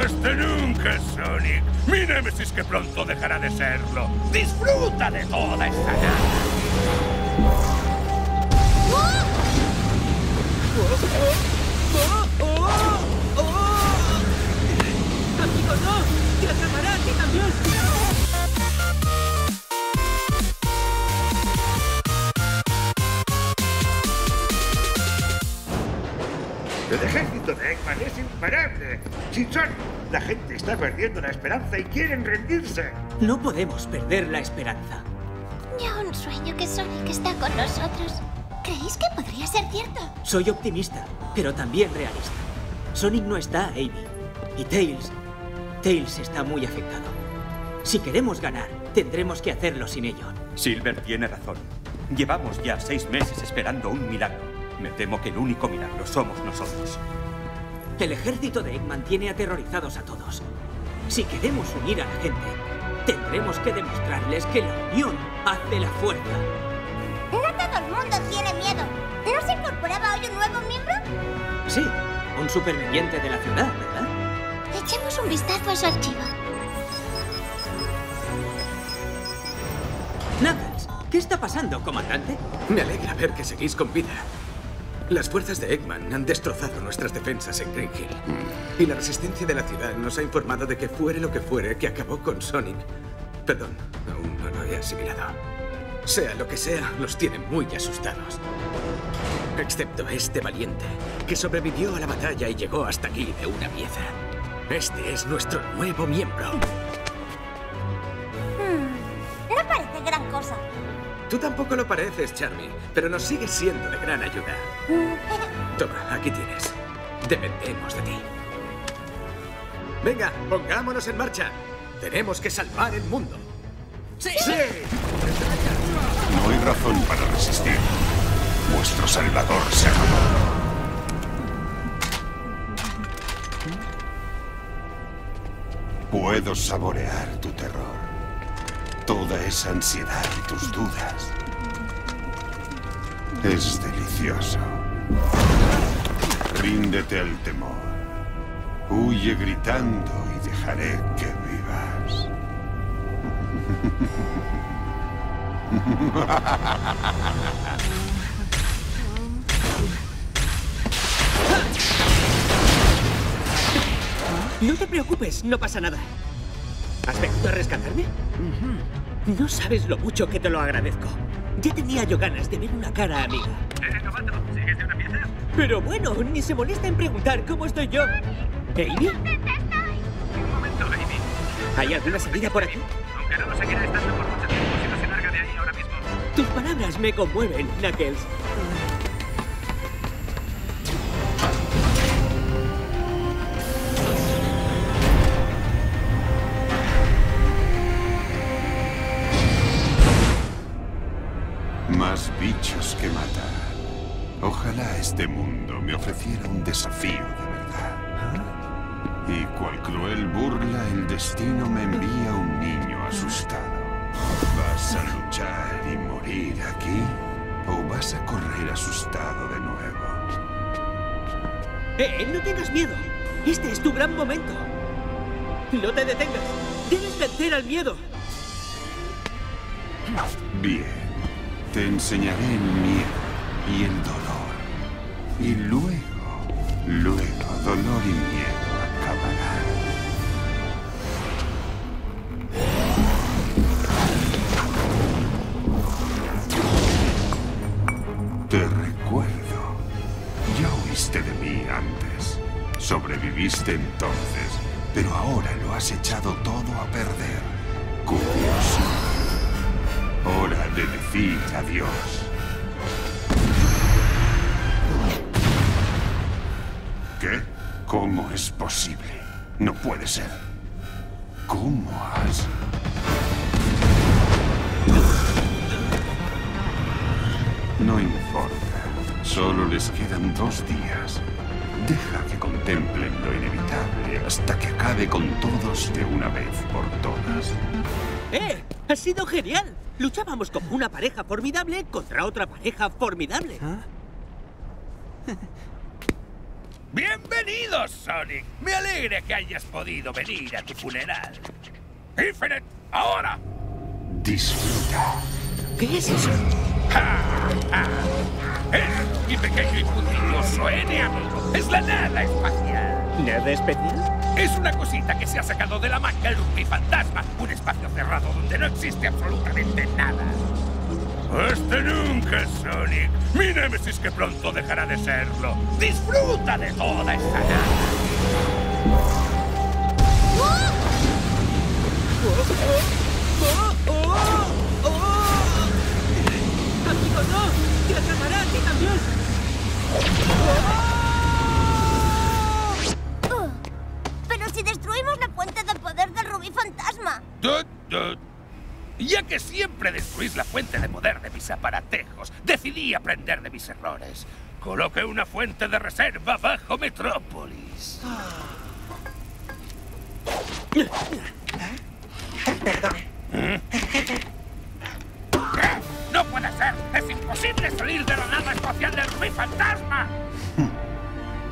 Este nunca es Sonic. Mi némesis que pronto dejará de serlo. Disfruta de toda esta nada. El ejército de Eggman es imparable. Sin Sonic, la gente está perdiendo la esperanza y quieren rendirse. No podemos perder la esperanza. Yo un sueño que Sonic está con nosotros. ¿Creéis que podría ser cierto? Soy optimista, pero también realista. Sonic no está, Amy. Y Tails... Tails está muy afectado. Si queremos ganar, tendremos que hacerlo sin ello. Silver tiene razón. Llevamos ya seis meses esperando un milagro. Me temo que el único milagro somos nosotros. El ejército de Eggman tiene aterrorizados a todos. Si queremos unir a la gente, tendremos que demostrarles que la unión hace la fuerza. No todo el mundo tiene miedo. ¿No se incorporaba hoy un nuevo miembro? Sí, un superviviente de la ciudad, ¿verdad? Echemos un vistazo a su archivo. Knuckles, ¿qué está pasando, comandante? Me alegra ver que seguís con vida. Las fuerzas de Eggman han destrozado nuestras defensas en Green Hill. Y la resistencia de la ciudad nos ha informado de que fuere lo que fuere que acabó con Sonic. Perdón, aún no lo he asimilado. Sea lo que sea, los tiene muy asustados. Excepto este valiente, que sobrevivió a la batalla y llegó hasta aquí de una pieza. Este es nuestro nuevo miembro. Tampoco lo pareces, Charmy, pero nos sigues siendo de gran ayuda. Toma, aquí tienes. Dependemos de ti. Venga, pongámonos en marcha. Tenemos que salvar el mundo. ¡Sí! No hay razón para resistir. Vuestro salvador se acabó. Puedo saborear tu terror. Toda esa ansiedad y tus dudas. Es delicioso. Ríndete al temor. Huye gritando y dejaré que vivas. No te preocupes, no pasa nada. ¿Has venido a rescatarme? No sabes lo mucho que te lo agradezco. Ya tenía yo ganas de ver una cara amiga. ¿Eh, novato? ¿Sigues de una pieza? Pero bueno, ni se molesta en preguntar cómo estoy yo. ¿Amy? Un momento, Amy. ¿Hay alguna salida por aquí? Aunque no lo seguirá estando por mucho tiempo si no se larga de ahí ahora mismo. Tus palabras me conmueven, Knuckles. Este mundo me ofreciera un desafío de verdad. Y cual cruel burla, el destino me envía un niño asustado. ¿Vas a luchar y morir aquí? ¿O vas a correr asustado de nuevo? Eh, no tengas miedo. Este es tu gran momento. No te detengas. Debes vencer al miedo. Bien. Te enseñaré el miedo y el dolor. Y luego, luego, dolor y miedo acabarán. Te recuerdo. Ya oíste de mí antes. Sobreviviste entonces, pero ahora lo has echado todo a perder. Curioso. Hora de decir adiós. ¿Qué? ¿Cómo es posible? No puede ser. ¿Cómo has...? No importa. Solo les quedan dos días. Deja que contemplen lo inevitable hasta que acabe con todos de una vez por todas. ¡Eh! ¡Ha sido genial! Luchábamos como una pareja formidable contra otra pareja formidable. Bienvenido, Sonic. Me alegra que hayas podido venir a tu funeral. Infinite, ahora. Disfruta. ¿Qué es eso? Es mi pequeño y puntilloso N amigo. Es la nada espacial. ¿Nada especial? Es una cosita que se ha sacado de la manga el Fantasma. Un espacio cerrado donde no existe absolutamente nada. Hasta nunca, Sonic. Mi némesis que pronto dejará de serlo. Disfruta de toda esta nada. ¡Amigo, no! ¡Que acabará a ti también! Pero si destruimos la fuente de poder del rubí fantasma. Tut. Ya que siempre destruís la fuente de poder de mis aparatejos, decidí aprender de mis errores. Coloqué una fuente de reserva bajo Metrópolis. ¡No puede ser! ¡Es imposible salir de la nada espacial del Rubí Fantasma!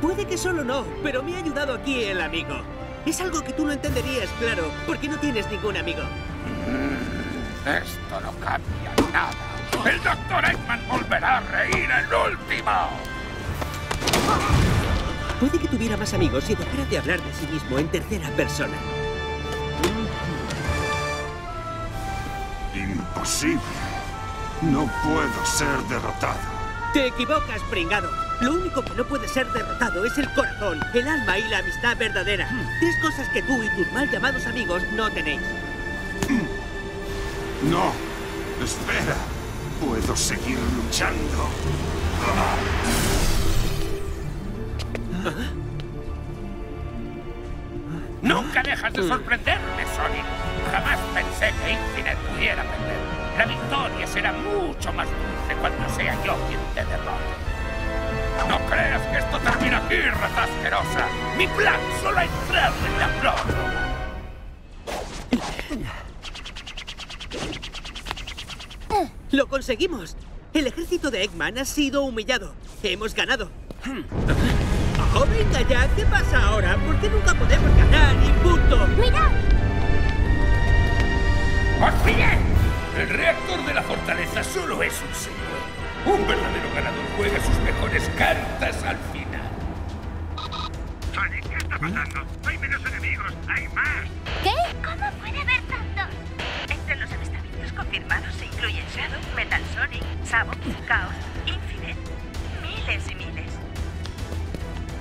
Puede que solo no, pero me ha ayudado aquí el amigo. Es algo que tú no entenderías, claro, porque no tienes ningún amigo. Esto no cambia nada. El Dr. Eggman volverá a reír el último. Puede que tuviera más amigos si dejara de hablar de sí mismo en tercera persona. Imposible. No puedo ser derrotado. Te equivocas, pringado. Lo único que no puede ser derrotado es el corazón, el alma y la amistad verdadera. Tres cosas que tú y tus mal llamados amigos no tenéis. No. Espera. Puedo seguir luchando. Nunca dejas de sorprenderme, Sonic. Jamás pensé que Infinite pudiera perder. La victoria será mucho más dulce cuando sea yo quien te derrote. No creas que esto termina aquí, rata asquerosa. Mi plan solo ha entrado en la prórroga. ¡Lo conseguimos! El ejército de Eggman ha sido humillado. Hemos ganado. ¡Oh, venga ya! ¿Qué pasa ahora? ¿Por qué nunca podemos ganar y punto? ¡Mirad! ¡Os pillé! El reactor de la fortaleza solo es un señuelo. Un verdadero ganador juega sus mejores cartas al final. Sonic, ¿qué está pasando? Hay menos enemigos, hay más. ¿Qué? ¿Cómo puede haber tantos? Confirmados se incluyen Shadow, Metal Sonic, Sabo, Chaos, Infinite. Miles y miles.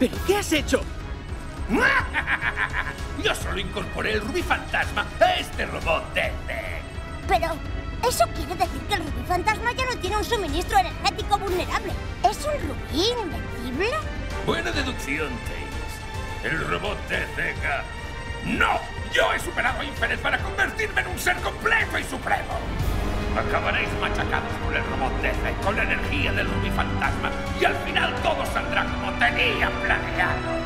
¿Pero qué has hecho? Yo solo incorporé el rubí fantasma a este robot de Pero, ¿eso quiere decir que el rubí fantasma ya no tiene un suministro energético vulnerable? ¿Es un rubí invencible? Buena deducción, Tails. El robot de Zeka. ¡No! Yo he superado a Infinite para convertirme en un ser completo y supremo. Acabaréis machacados por el robot Death con la energía del rubí fantasma y al final todo saldrá como tenía planeado.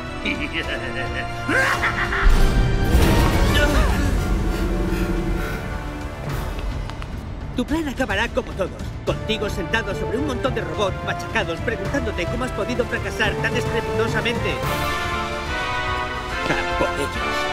Tu plan acabará como todos. Contigo sentado sobre un montón de robots machacados preguntándote cómo has podido fracasar tan estrepitosamente. Por ellos.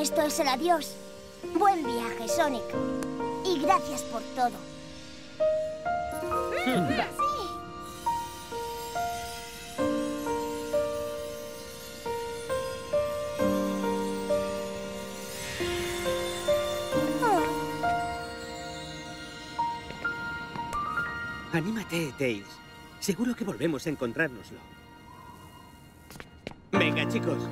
Esto es el adiós. Buen viaje, Sonic. Y gracias por todo. Anímate, Tails. Seguro que volvemos a encontrárnoslo. Venga, chicos.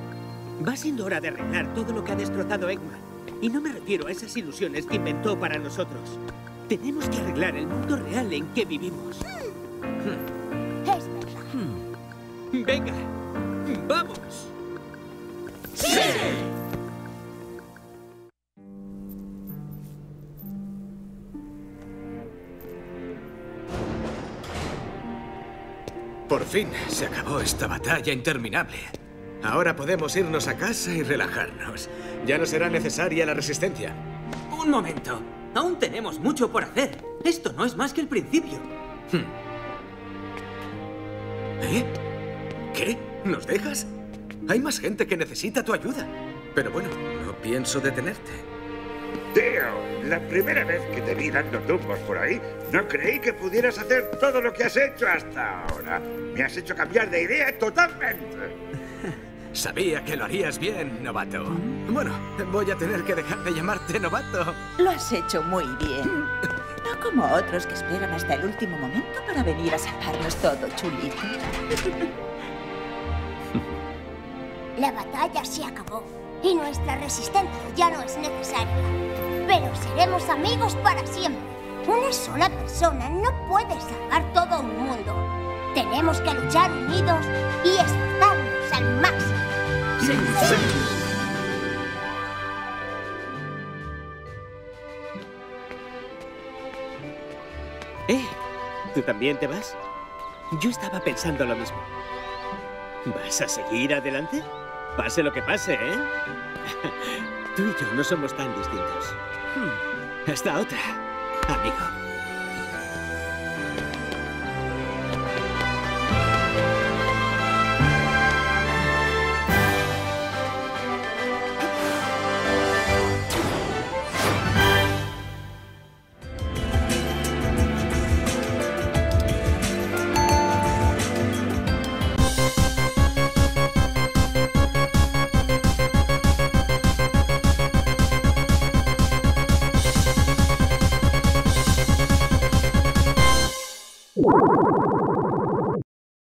Va siendo hora de arreglar todo lo que ha destrozado Eggman. Y no me refiero a esas ilusiones que inventó para nosotros. Tenemos que arreglar el mundo real en que vivimos. Verdad. Venga, vamos. Por fin se acabó esta batalla interminable. Ahora podemos irnos a casa y relajarnos. Ya no será necesaria la resistencia. Un momento. Aún tenemos mucho por hacer. Esto no es más que el principio. ¿Eh? ¿Qué? ¿Nos dejas? Hay más gente que necesita tu ayuda. Pero bueno, no pienso detenerte. Tío, la primera vez que te vi dando tumbos por ahí, no creí que pudieras hacer todo lo que has hecho hasta ahora. Me has hecho cambiar de idea totalmente. Sabía que lo harías bien, novato. Bueno, voy a tener que dejar de llamarte novato. Lo has hecho muy bien. No como otros que esperan hasta el último momento para venir a sacarnos todo chulito. La batalla se acabó y nuestra resistencia ya no es necesaria. Pero seremos amigos para siempre. Una sola persona no puede salvar todo un mundo. Tenemos que luchar unidos y esforzarnos al máximo. ¿Eh? ¿Tú también te vas? Yo estaba pensando lo mismo. ¿Vas a seguir adelante? Pase lo que pase, ¿eh? Tú y yo no somos tan distintos. Hmm. Hasta otra, amigo.